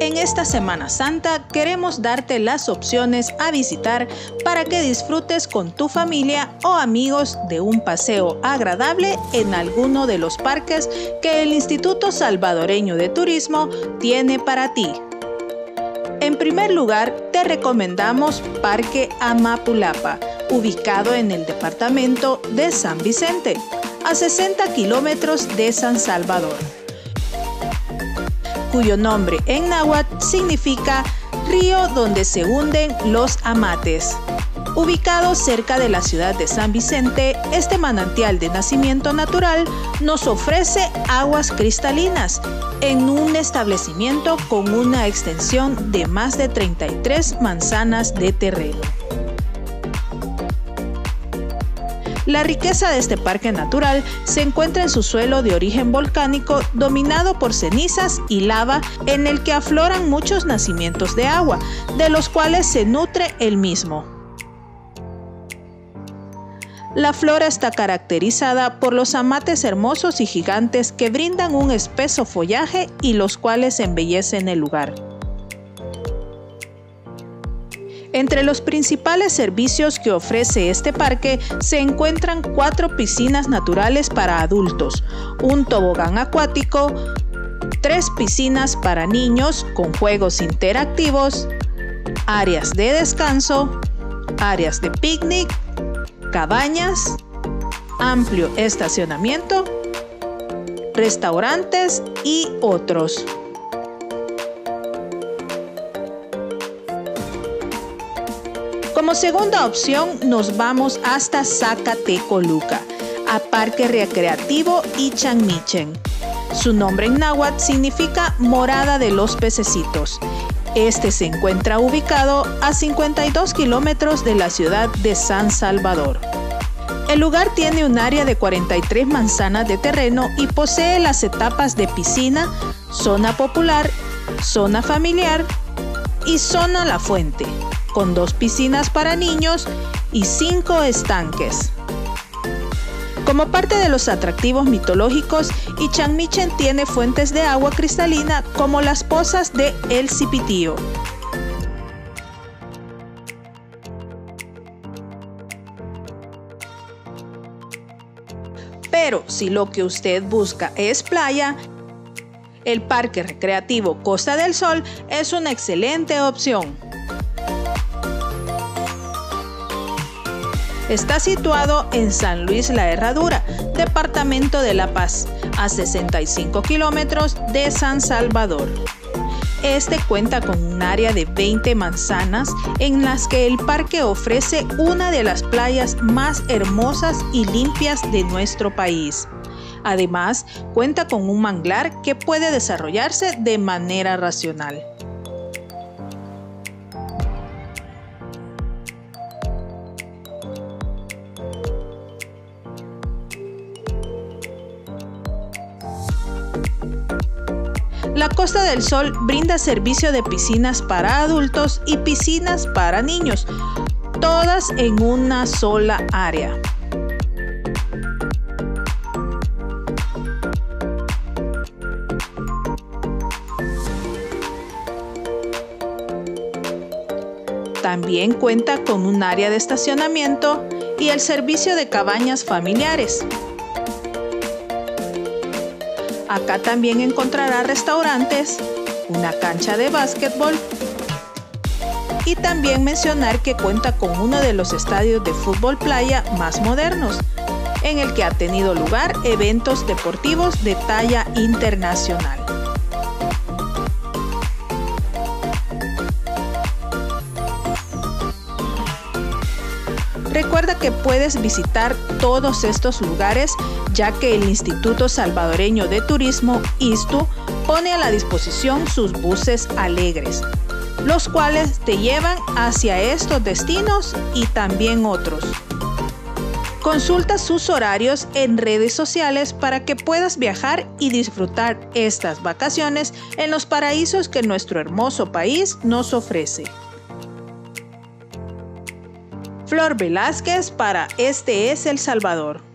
En esta Semana Santa queremos darte las opciones a visitar para que disfrutes con tu familia o amigos de un paseo agradable en alguno de los parques que el Instituto Salvadoreño de Turismo tiene para ti. En primer lugar, te recomendamos Parque Amapulapa, ubicado en el departamento de San Vicente, a 60 kilómetros de San Salvador cuyo nombre en náhuatl significa río donde se hunden los amates. Ubicado cerca de la ciudad de San Vicente, este manantial de nacimiento natural nos ofrece aguas cristalinas en un establecimiento con una extensión de más de 33 manzanas de terreno. La riqueza de este parque natural se encuentra en su suelo de origen volcánico dominado por cenizas y lava en el que afloran muchos nacimientos de agua, de los cuales se nutre el mismo. La flora está caracterizada por los amates hermosos y gigantes que brindan un espeso follaje y los cuales embellecen el lugar. Entre los principales servicios que ofrece este parque se encuentran cuatro piscinas naturales para adultos, un tobogán acuático, tres piscinas para niños con juegos interactivos, áreas de descanso, áreas de picnic, cabañas, amplio estacionamiento, restaurantes y otros. Como segunda opción nos vamos hasta Zacatecoluca, a Parque Recreativo Ichanmichen. Su nombre en náhuatl significa morada de los pececitos. Este se encuentra ubicado a 52 kilómetros de la ciudad de San Salvador. El lugar tiene un área de 43 manzanas de terreno y posee las etapas de piscina, zona popular, zona familiar y zona La Fuente con dos piscinas para niños y cinco estanques. Como parte de los atractivos mitológicos, Ichanmichen tiene fuentes de agua cristalina como las pozas de El Cipitío. Pero si lo que usted busca es playa, el Parque Recreativo Costa del Sol es una excelente opción. Está situado en San Luis La Herradura, departamento de La Paz, a 65 kilómetros de San Salvador. Este cuenta con un área de 20 manzanas en las que el parque ofrece una de las playas más hermosas y limpias de nuestro país. Además, cuenta con un manglar que puede desarrollarse de manera racional. La Costa del Sol brinda servicio de piscinas para adultos y piscinas para niños, todas en una sola área. También cuenta con un área de estacionamiento y el servicio de cabañas familiares. Acá también encontrará restaurantes, una cancha de básquetbol y también mencionar que cuenta con uno de los estadios de fútbol playa más modernos, en el que ha tenido lugar eventos deportivos de talla internacional. Recuerda que puedes visitar todos estos lugares ya que el Instituto Salvadoreño de Turismo, ISTU, pone a la disposición sus buses alegres, los cuales te llevan hacia estos destinos y también otros. Consulta sus horarios en redes sociales para que puedas viajar y disfrutar estas vacaciones en los paraísos que nuestro hermoso país nos ofrece. Flor Velázquez para Este es El Salvador.